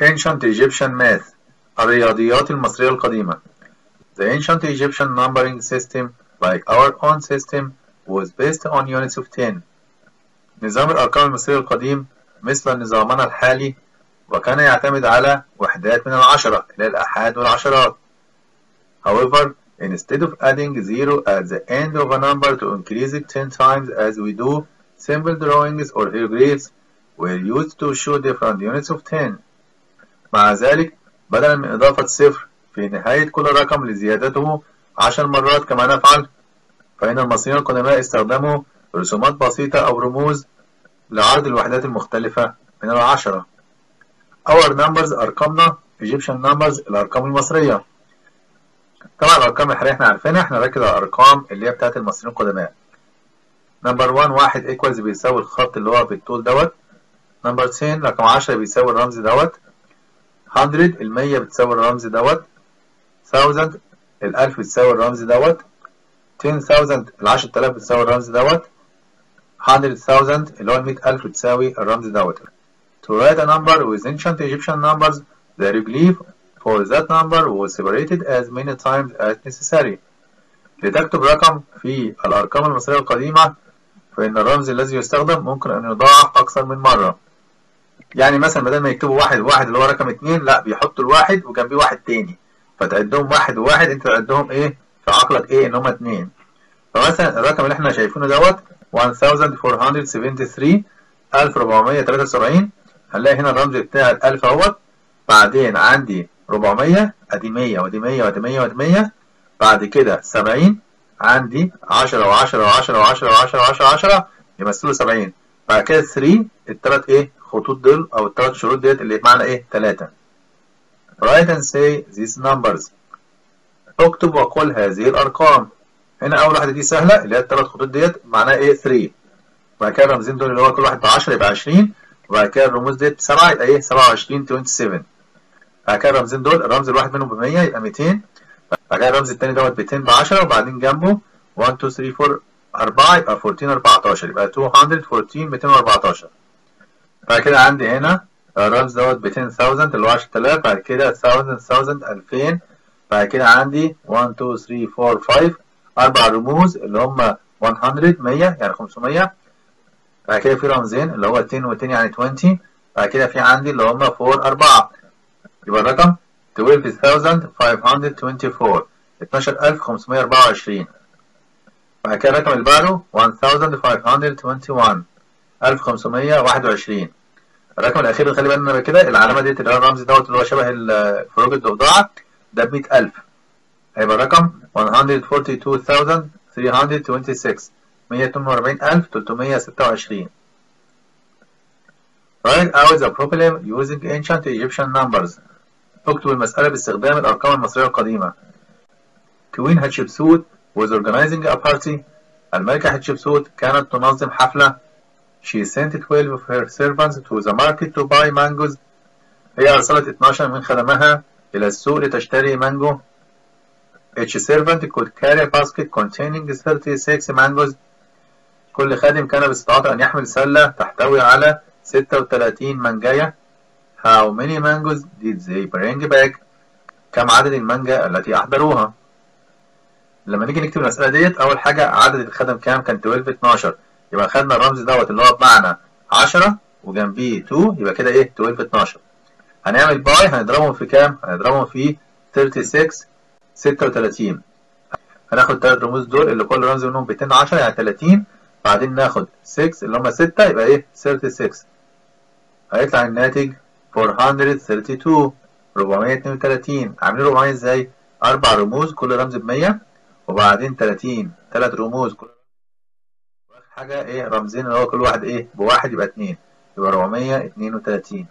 Ancient Egyptian Math الرياضيات المصرية القديمة The ancient Egyptian numbering system like our own system was based on units of 10 نظام الأرقام المصري القديم مثل نظامنا الحالي وكان يعتمد على وحدات من العشرة إلى الآحاد والعشرات However, instead of adding zero at the end of a number to increase it 10 times as we do, simple drawings or hieroglyphs were used to show different units of 10 مع ذلك بدلا من إضافة صفر في نهاية كل رقم لزيادته عشر مرات كما نفعل فإن المصريين القدماء استخدموا رسومات بسيطة أو رموز لعرض الوحدات المختلفة من العشرة. Our numbers أرقامنا Egyptian numbers الأرقام المصرية. طبعا الأرقام الحالية إحنا عارفينها إحنا نركز على الأرقام اللي هي بتاعت المصريين القدماء. number 1 واحد equals بيساوي الخط اللي هو بالطول دوت. number 10 رقم 10 بيساوي الرمز دوت. 100 المية بتساوي الرمز دوت 1000 الألف بتساوي الرمز دوت 10000 العشرة آلاف بتساوي الرمز دوت 100000 اللي هو المية ألف بتساوي الرمز دوت. To write a number with ancient Egyptian numbers the hieroglyph for that number was separated as many times as necessary. لتكتب رقم في الأرقام المصرية القديمة فإن الرمز الذي يستخدم ممكن أن يضاعف أكثر من مرة. يعني مثلا بدل ما يكتبوا واحد وواحد اللي هو رقم اتنين لا بيحطوا الواحد وجنبيه واحد تاني. فتعدهم واحد وواحد انت تعدهم إيه؟ في عقلك إيه؟ ان هما اتنين. فمثلا الرقم اللي إحنا شايفينه دوت 1473 1473 هنلاقي هنا الرمز بتاع الألف أهوت. بعدين عندي 400 أدي 100 ودي 100 ودي 100 ودي 100 بعد كده 70 عندي 10 و10 و10 و10 و10 و10 10 يمثلوا 70 بعد كده 3 الثلاث إيه؟ خطوط دول أو الثلاث شروط ديت اللي بمعنى إيه؟ 3 write and say these numbers. اكتب وقل هذه الأرقام. هنا أول واحدة دي سهلة اللي هي الثلاث خطوط ديت معناها إيه؟ 3 وبعد كده الرمزين دول اللي هو كل واحد ب 10 يبقى 20 وبعد كده الرموز ديت ب 7 يبقى إيه؟ 27 27 بعد كده الرمزين دول الرمز الواحد منهم ب 100 يبقى 200 بعد كده الرمز الثاني دوت ب 200 ب 10 وبعدين جنبه 1 2 3 4 4 يبقى 14 14 يبقى 214 214 بعد كده عندي هنا الرمز دوت ب 10000 اللي هو 10000 بعد كده 1000 1000 2000 بعد كده عندي 1 2 3 4 5 أربع رموز اللي هم 100 100 يعني 500 بعد كده في رمزين اللي هو 10 و10 يعني 20 بعد كده في عندي اللي هم 4 4 يبقى الرقم 12524 12524 بعد كده الرقم اللي بعده 1521 1521 الرقم الأخير اللي خلي بالنا كده العلامة ديت اللي هو الرمز دوت اللي هو شبه فروج الضفدعة ده ب 100000 هيبقى الرقم 142326 142326 Write out the problem using ancient Egyptian numbers. اكتب المسألة باستخدام الأرقام المصرية القديمة. Queen Hatshepsut was organizing a party. الملكة حتشبسوت كانت تنظم حفلة. She sent 12 of her servants to the market to buy mangoes. هي أرسلت 12 من خدمها إلى السوق لتشتري مانجو. Each servant could carry a basket containing 36 mangoes. كل خادم كان باستطاعته أن يحمل سلة تحتوي على 36 مانجاية. How many mangoes did they bring back? كم عدد المانجا التي أحضروها؟ لما نيجي نكتب المسألة ديت أول حاجة عدد الخدم كام؟ كان 12 12 يبقى خدنا الرمز دوت اللي هو بمعنى 10 وجنبيه 2 يبقى كده إيه؟ 12 12 هنعمل باي هنضربهم في كام؟ هنضربهم في 36 36 هناخد الثلاث رموز دول اللي كل رمز منهم 210 يعني 30 بعدين ناخد 6 اللي هم 6 يبقى إيه؟ 36 هيطلع الناتج 432 432 عاملين 400 إزاي؟ أربع رموز كل رمز ب 100 وبعدين 30 ثلاث رموز كل حاجة إيه رمزين اللي هو كل واحد إيه بواحد يبقى 2 يبقى 432